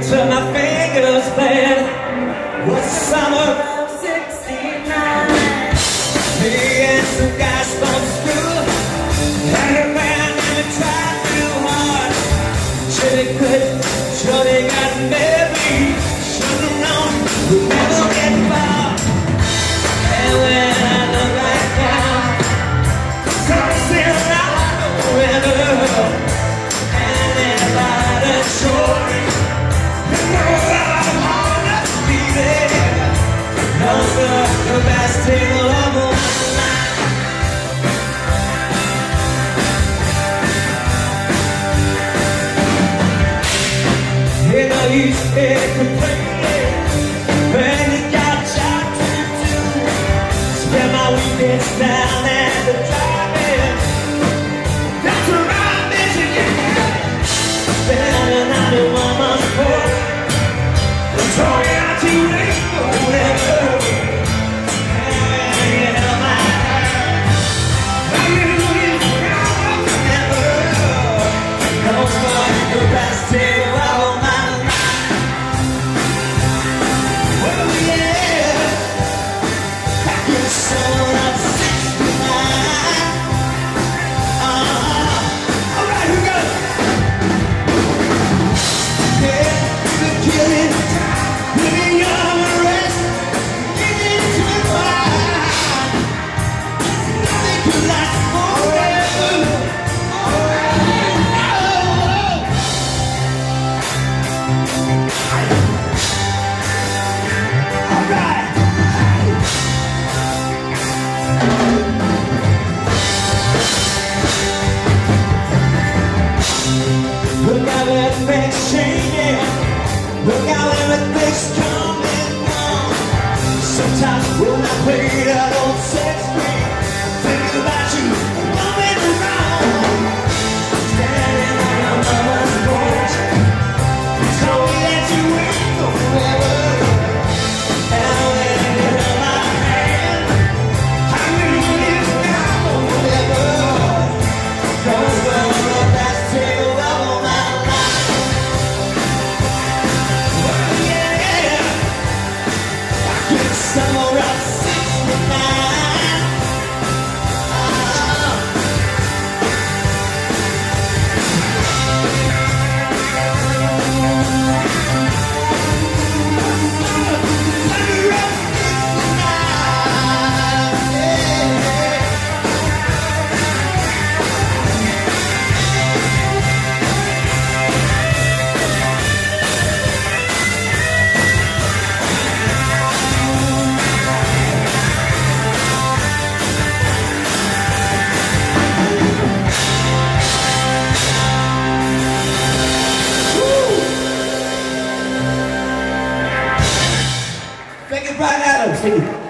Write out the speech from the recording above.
picture my fingers playing was summer? Of 69 Me and some guys from school and tried too hard. Got me. It's it completely you got to do my down say Six. pararam, filho.